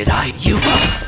Did I? You.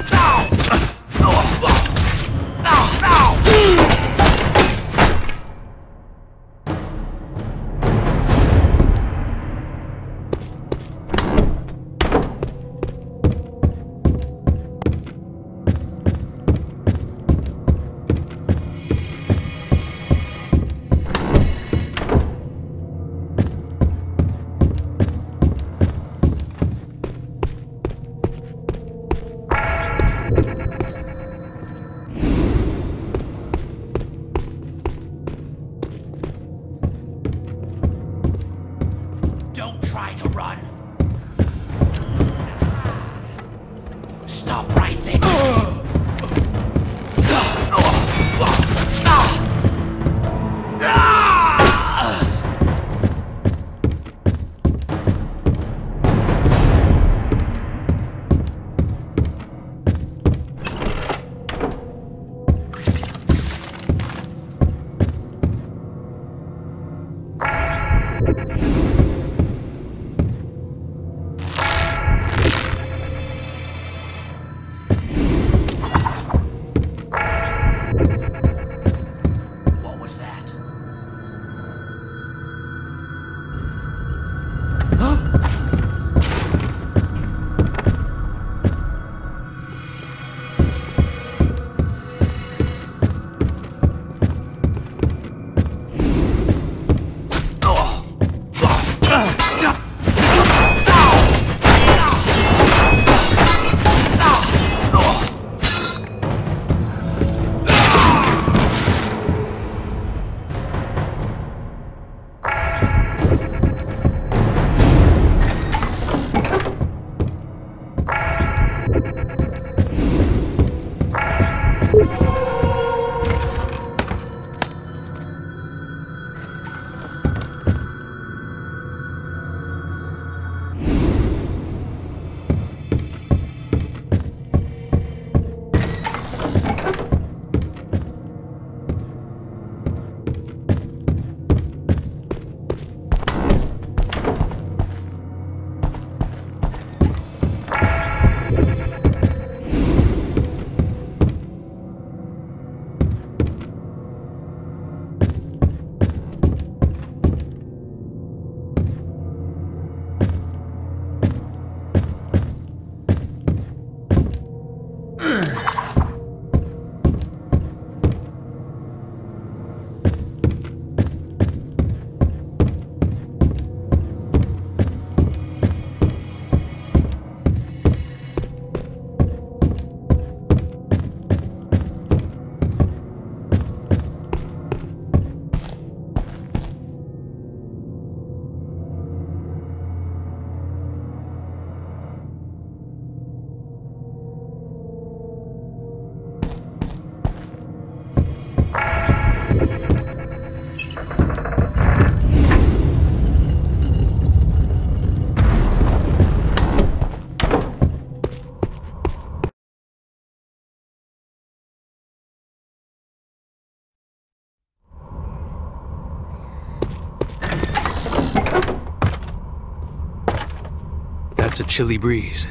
Chilly breeze.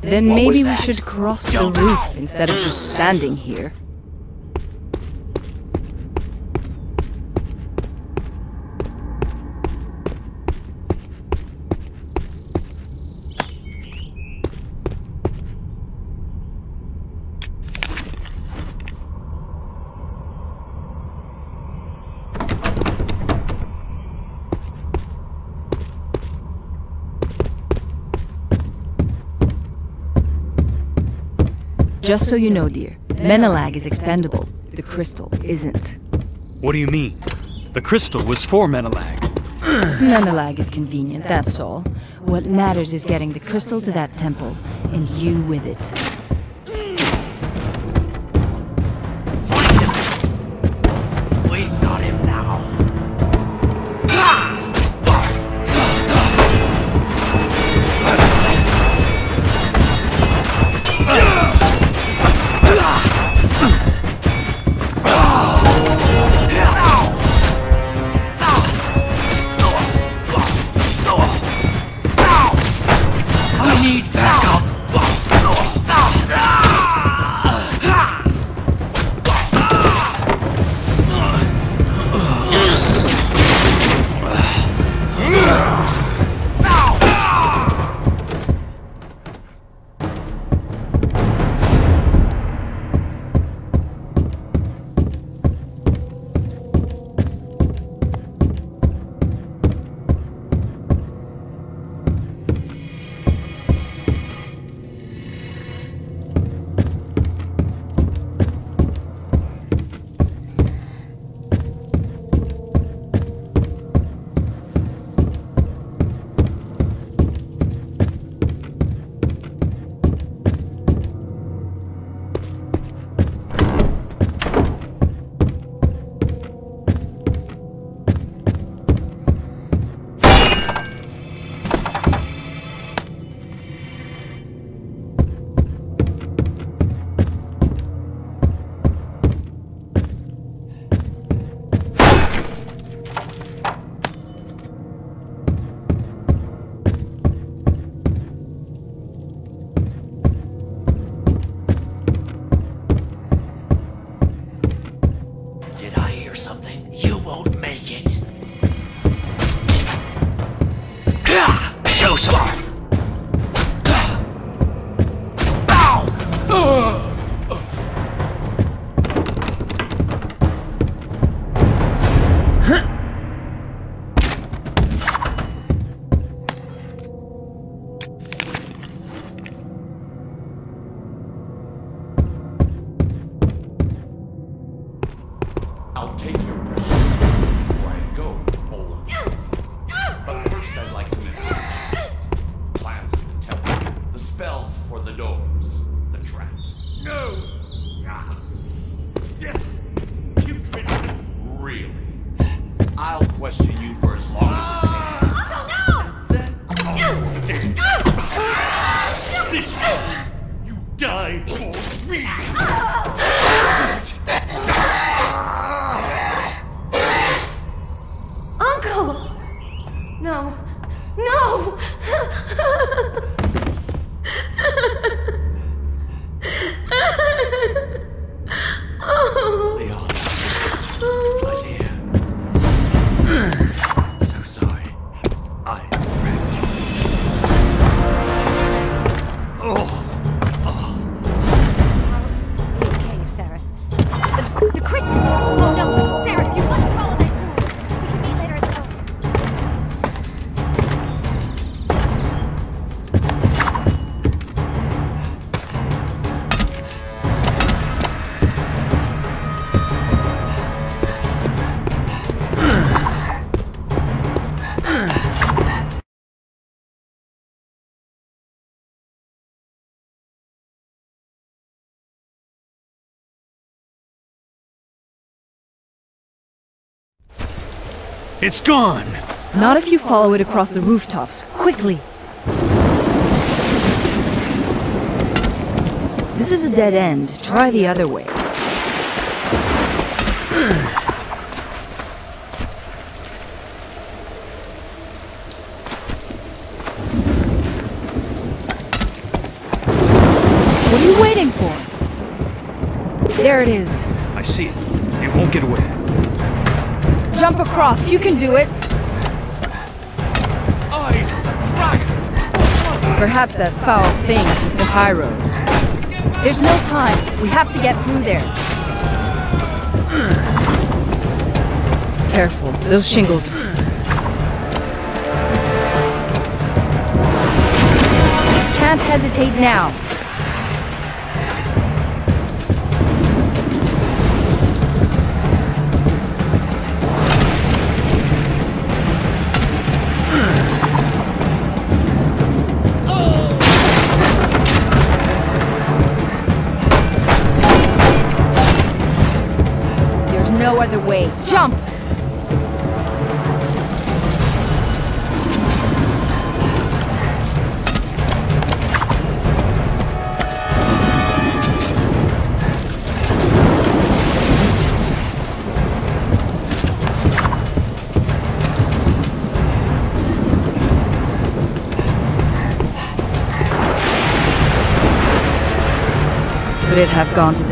Then What maybe we should cross the Don't roof instead of just standing here. Just so you know, dear, Menelag is expendable. The crystal isn't. What do you mean? The crystal was for Menelag. Menelag is convenient, that's all. What matters is getting the crystal to that temple, and you with it. It's gone! Not if you follow it across the rooftops. Quickly! This is a dead end. Try the other way. What are you waiting for? There it is. I see it. It won't get away. Jump across. You can do it. Eyes dragon! Perhaps that foul thing took the high road. There's no time. We have to get through there. Careful. Those shingles. Can't hesitate now. Way. Jump! Could it have gone to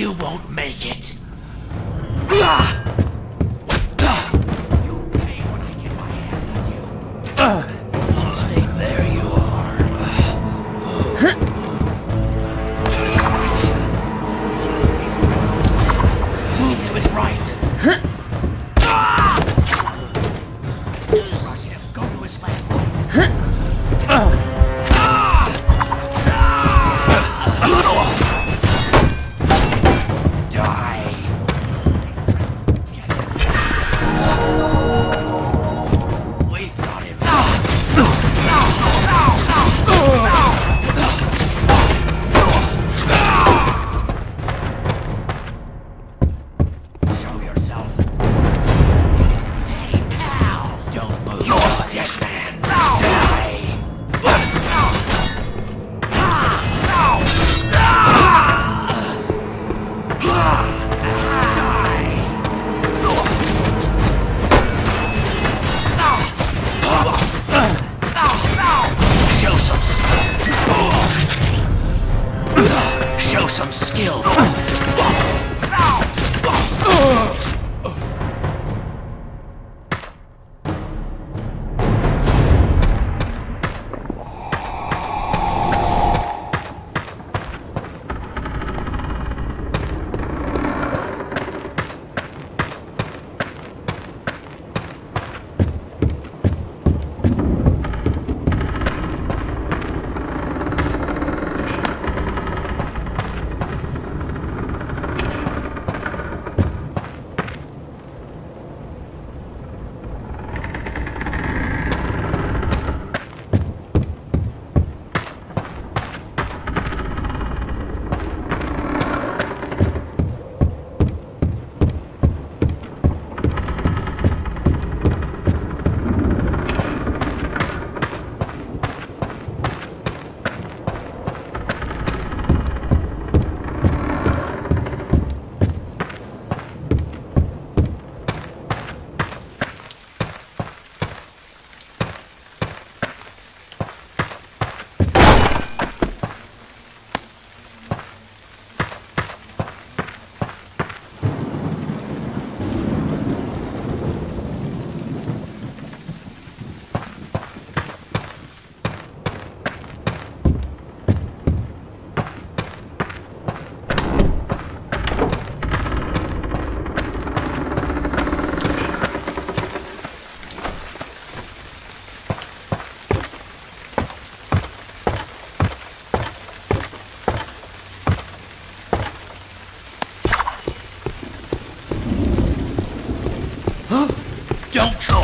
You won't make it. Don't try.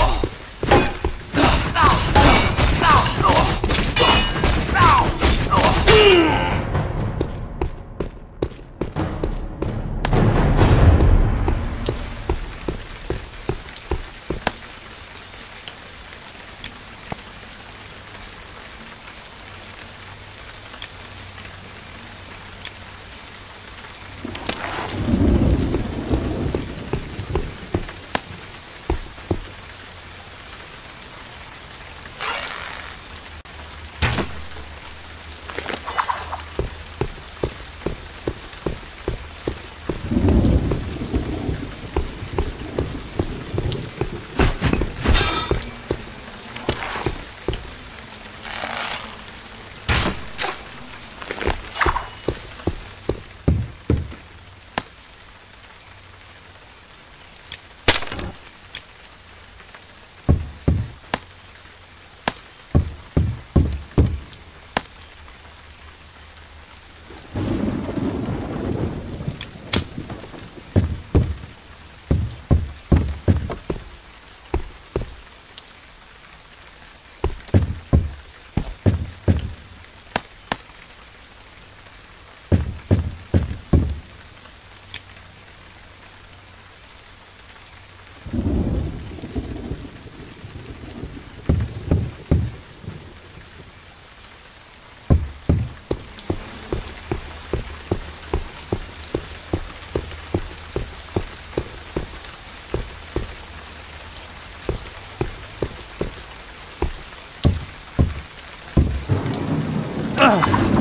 house.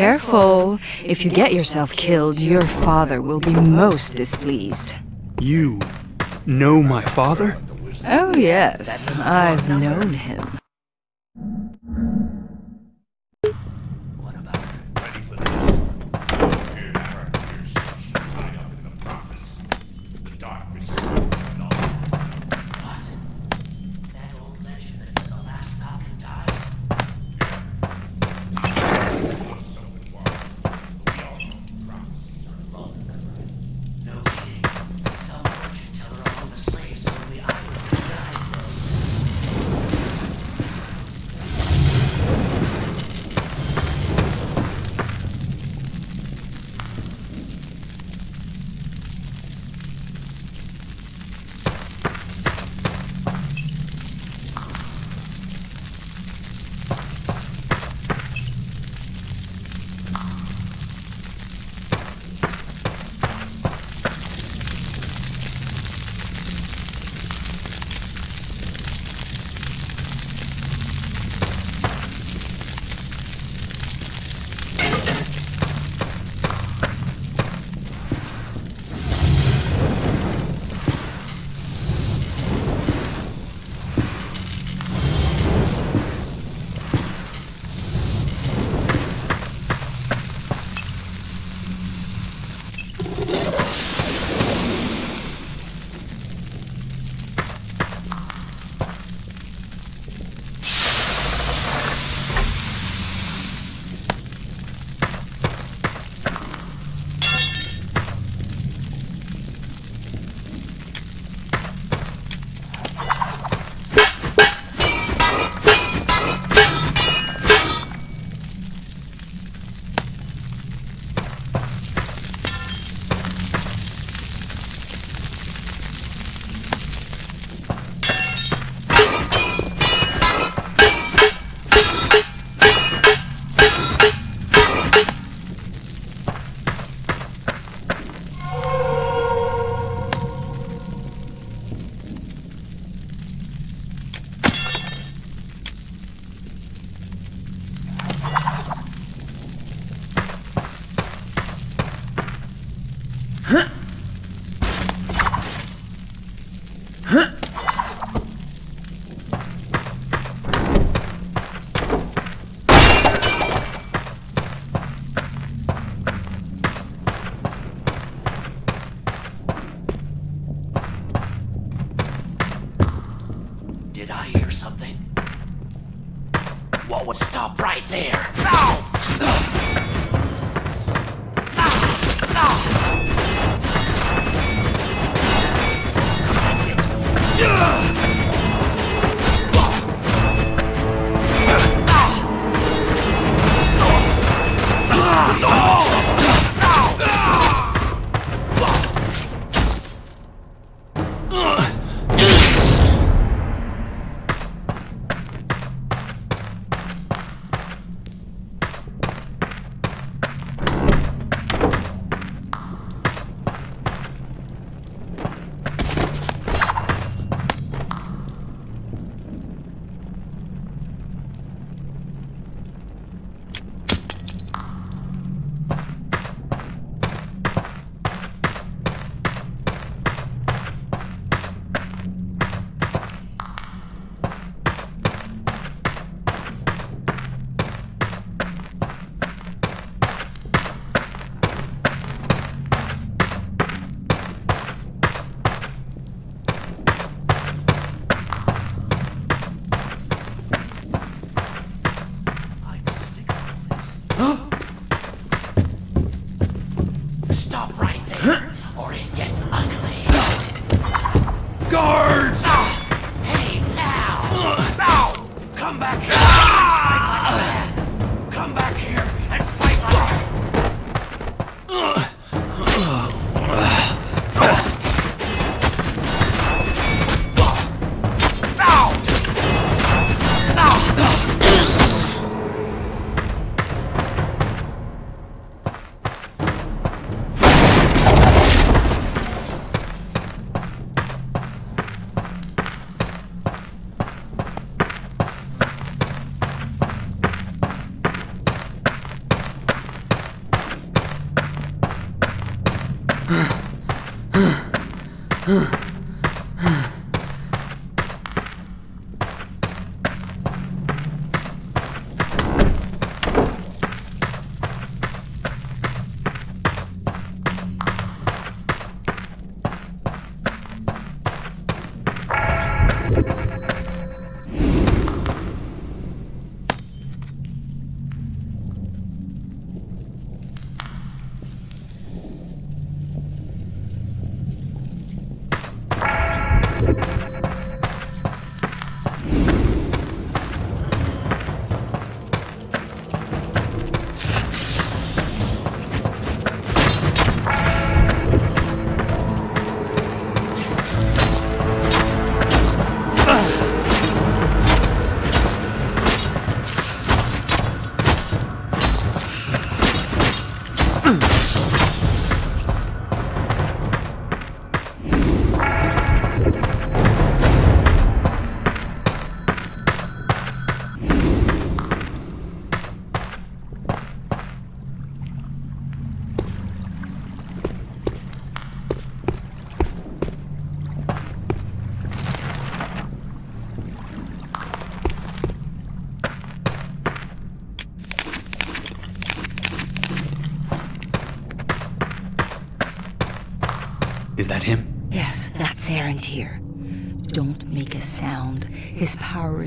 Careful. If you get yourself killed, your father will be most displeased. You know my father? Oh, yes. I've known him.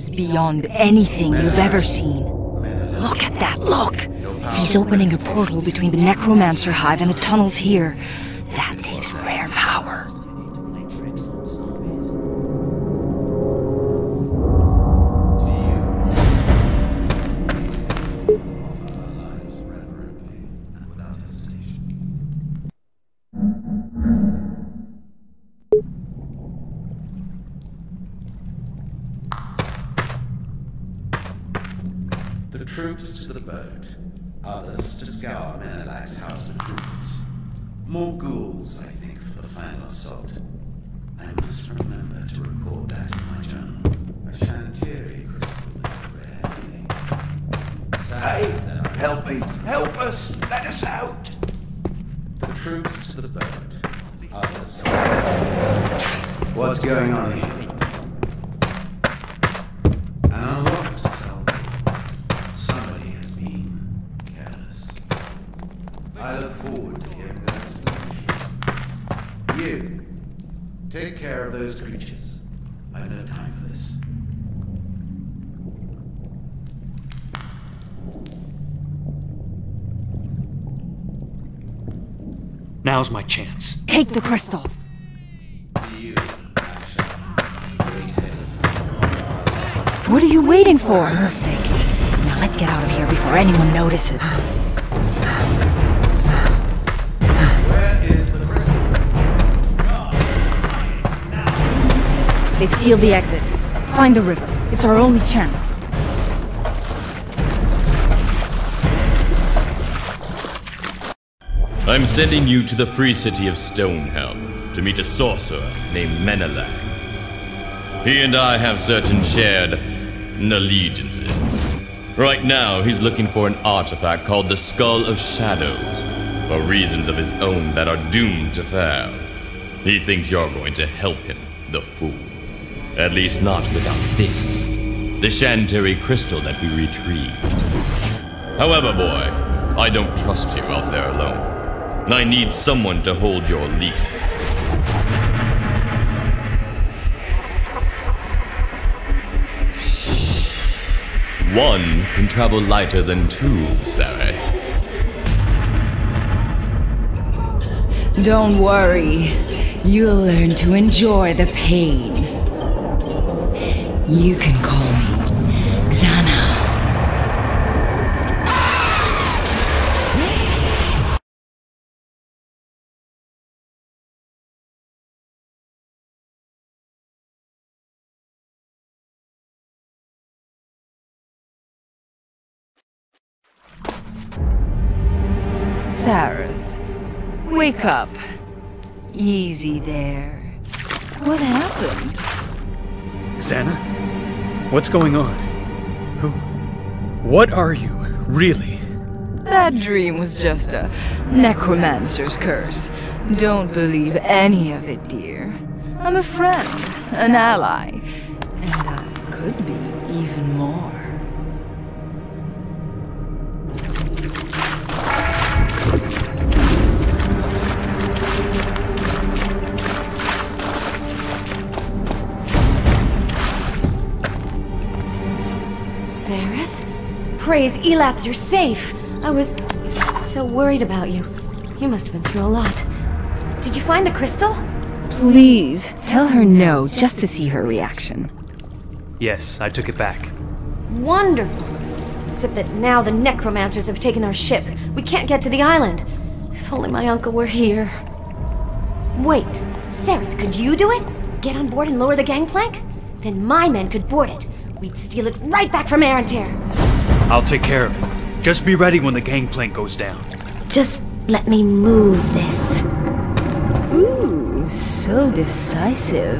beyond anything you've ever seen. Look at that, look! He's opening a portal between the Necromancer Hive and the tunnels here. Hey, help me. Help us. Let us out. The troops to the boat. Others. What's going on here? Now's my chance. Take the crystal. You, Asher. Great head. What are you waiting for? Perfect. Now let's get out of here before anyone notices. Where is the crystal? They've sealed the exit. Find the river. It's our only chance. I'm sending you to the free city of Stonehelm to meet a sorcerer named Menelag. He and I have certain shared allegiances. Right now, he's looking for an artifact called the Skull of Shadows, for reasons of his own that are doomed to fail. He thinks you're going to help him, the fool. At least not without this, the Shantiri crystal that we retrieved. However, boy, I don't trust you out there alone. I need someone to hold your leash. One can travel lighter than two, Sareth. Don't worry. You'll learn to enjoy the pain. You can call me Xana. Wake up. Easy there. What happened? Xana? What's going on? Who? What are you, really? That dream was just a necromancer's curse. Don't believe any of it, dear. I'm a friend, an ally, and I could be even Praise Elrath, you're safe. I was so worried about you. You must have been through a lot. Did you find the crystal? Please, tell her no, just to see her reaction. Yes, I took it back. Wonderful. Except that now the necromancers have taken our ship. We can't get to the island. If only my uncle were here. Wait, Sareth, could you do it? Get on board and lower the gangplank? Then my men could board it. We'd steal it right back from Arantir. I'll take care of it. Just be ready when the gangplank goes down. Just let me move this. Ooh, so decisive.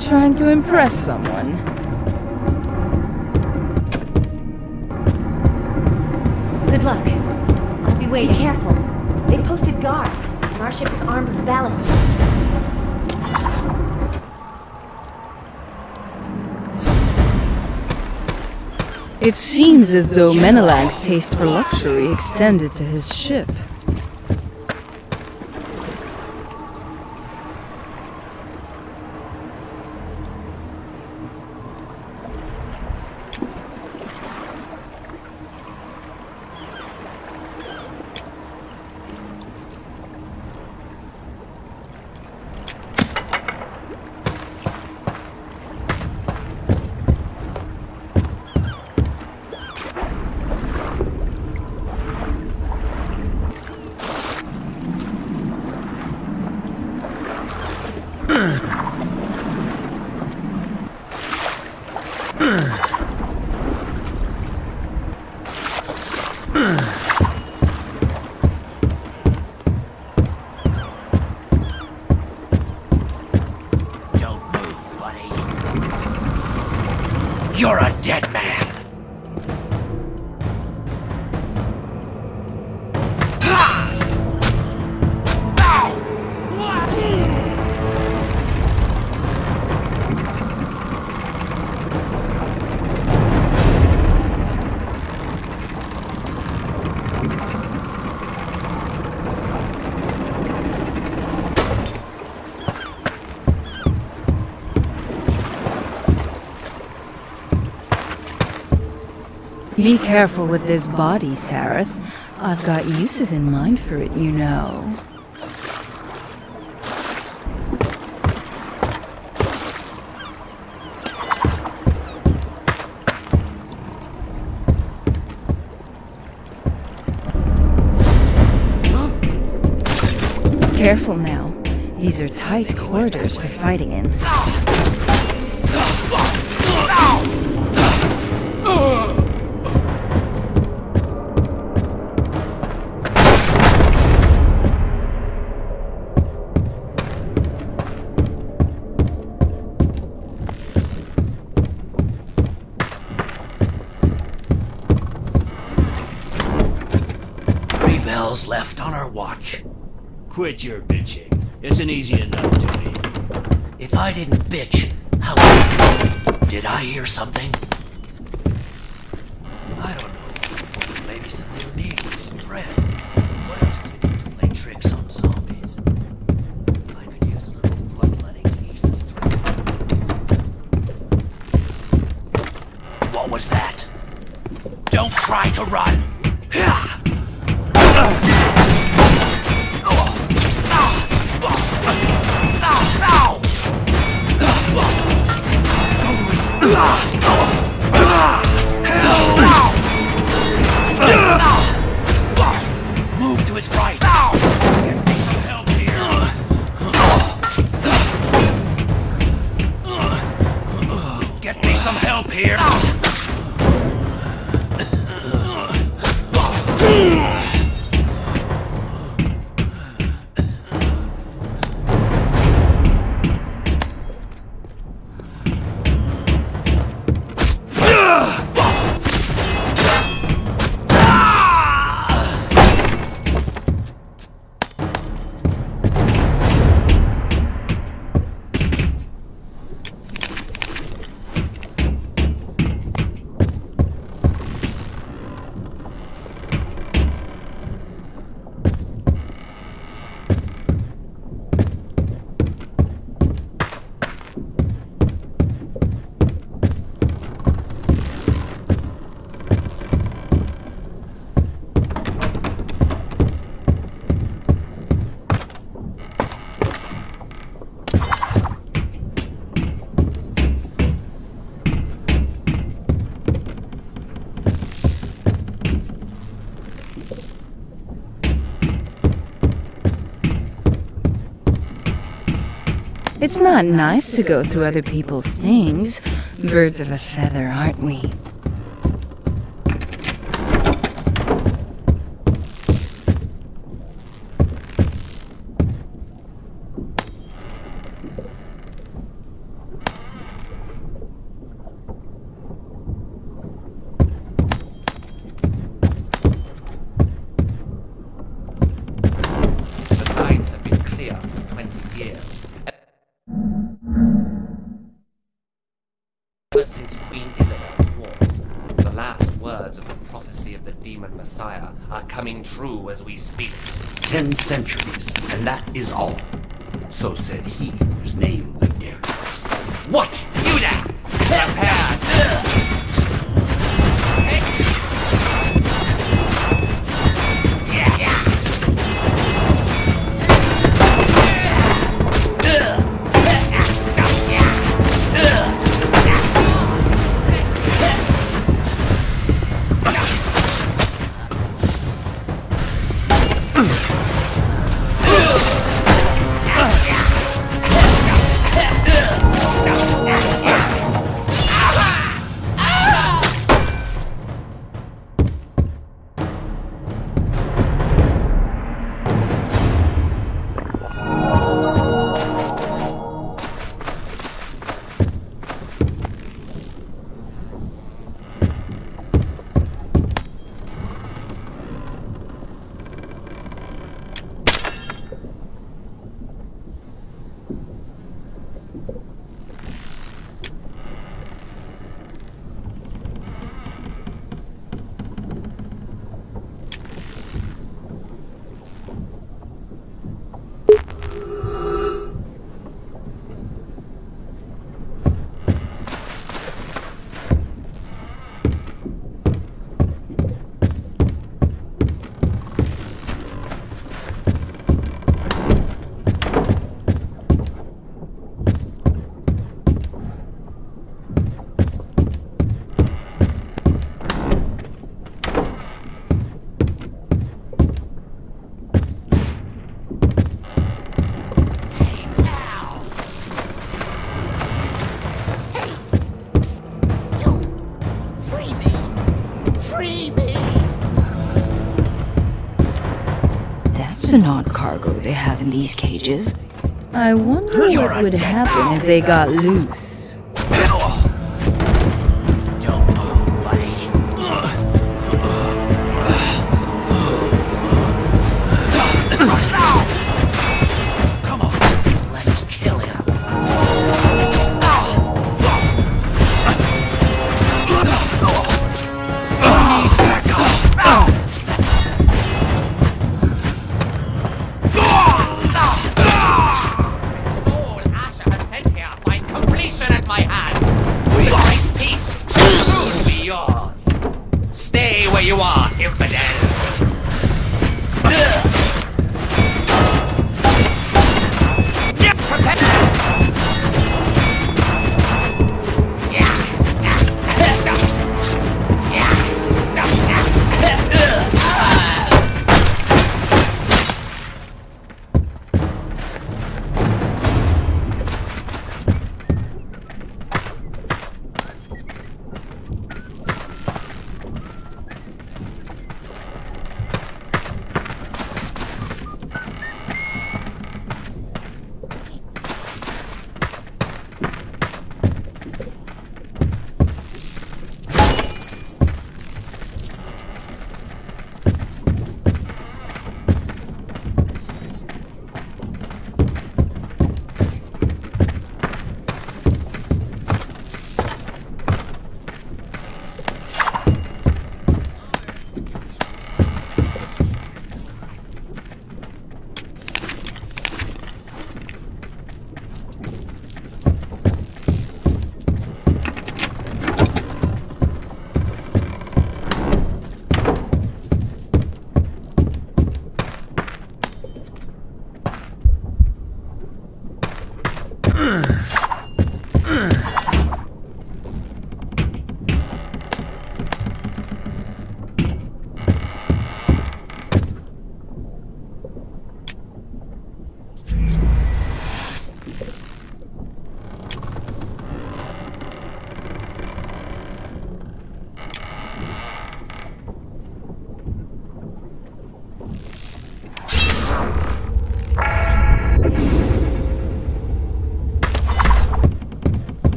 Trying to impress someone. Good luck. I'll be waiting. Be careful. They posted guards, and our ship is armed with ballists. It seems as though Menelag's taste for luxury extended to his ship. Be careful with this body, Sareth. I've got uses in mind for it, you know. Careful now. These are tight corridors for fighting in. Quit your bitching. It's an easy enough duty. If I didn't bitch, how Did I hear something? It's not nice to go through other people's things. Birds of a feather, aren't we? The signs have been clear for 20 years. Ever since Queen Isabel's war, the last words of the prophecy of the demon Messiah are coming true as we speak. Ten centuries, and that is all. So said he whose name we dare not. What? You there! Oxynaut cargo they have in these cages. I wonder You're what would happen if they got loose.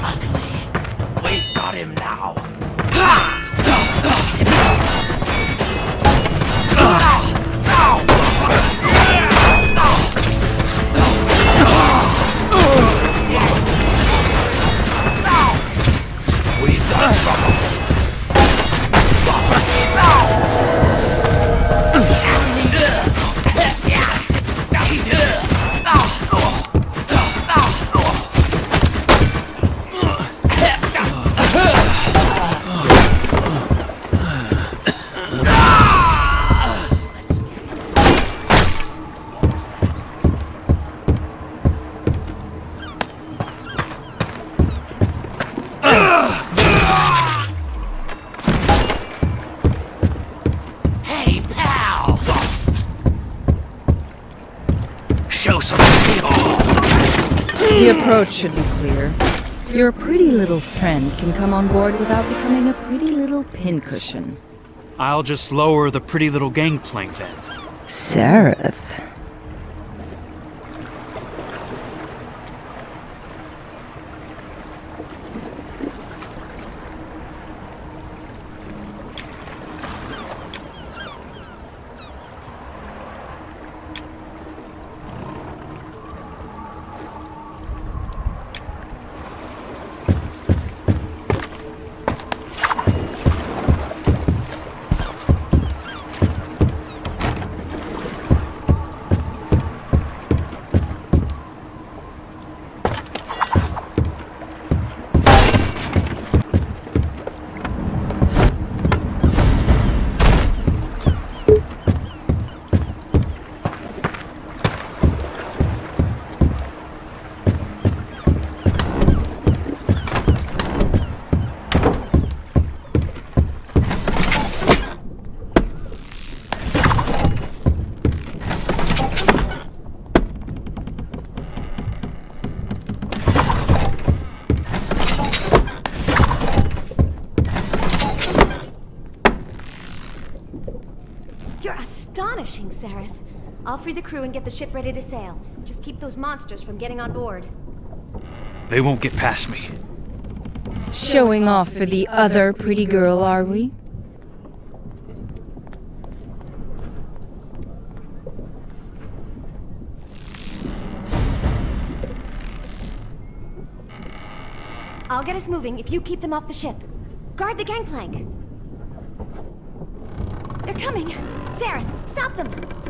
ugly. We've got him now. Little friend can come on board without becoming a pretty little pincushion. I'll just lower the pretty little gangplank then. Sareth. I'll free the crew and get the ship ready to sail. Just keep those monsters from getting on board. They won't get past me. Showing off for the other pretty girl, are we? I'll get us moving if you keep them off the ship. Guard the gangplank. They're coming! Sareth, stop them!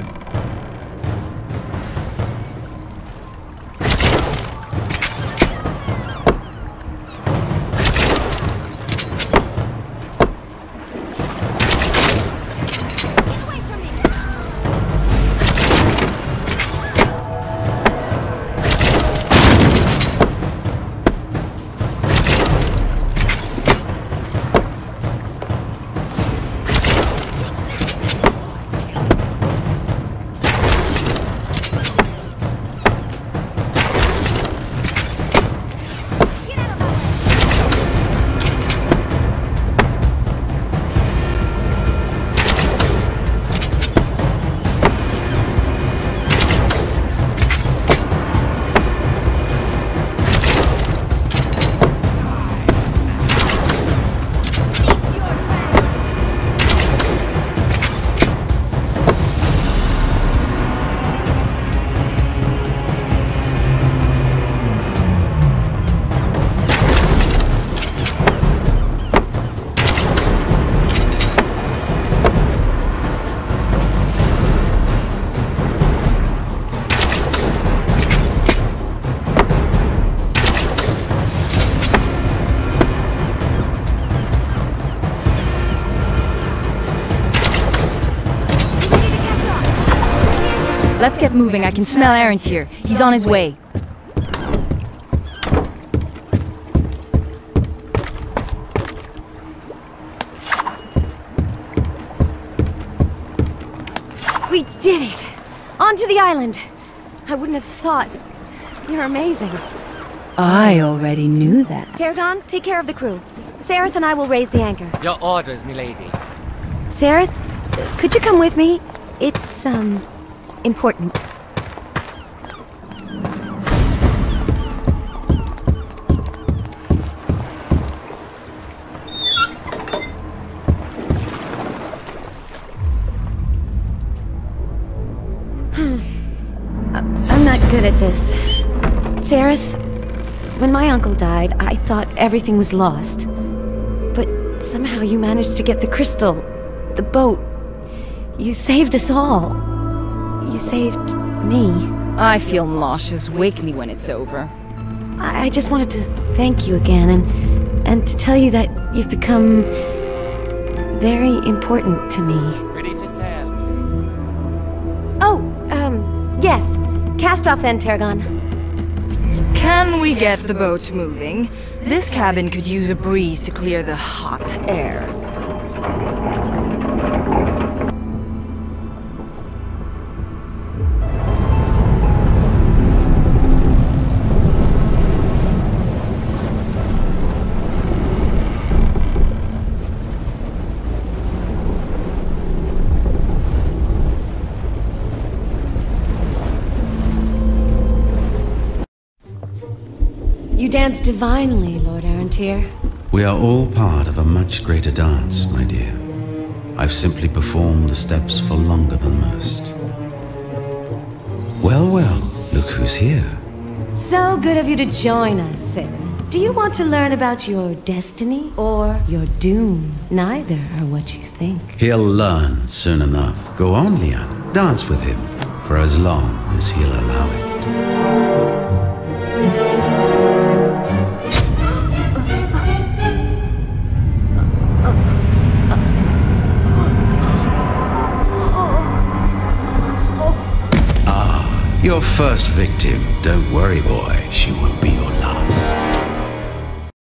Let's get moving. I can smell Errant here. He's on his way. We did it! Onto the island! I wouldn't have thought. You're amazing. I already knew that. Tergon, take care of the crew. Sareth and I will raise the anchor. Your orders, milady. Sareth, uh, could you come with me? It's, um, important. Hmm. Uh, I'm not good at this. Sareth, when my uncle died, I thought everything was lost. But somehow you managed to get the crystal, the boat. You saved us all. You saved me. I feel nauseous. Wake me when it's over. I I just wanted to thank you again and and to tell you that you've become very important to me. Ready to sail. Oh, um, yes. Cast off then, Targon. Can we get the boat moving? This cabin could use a breeze to clear the hot air. Dance divinely, Lord Arantir. We are all part of a much greater dance, my dear. I've simply performed the steps for longer than most. Well, well, look who's here. So good of you to join us, Sareth. Do you want to learn about your destiny or your doom? Neither are what you think. He'll learn soon enough. Go on, Leanna. Dance with him for as long as he'll allow it. Your first victim. Don't worry, boy. She won't be your.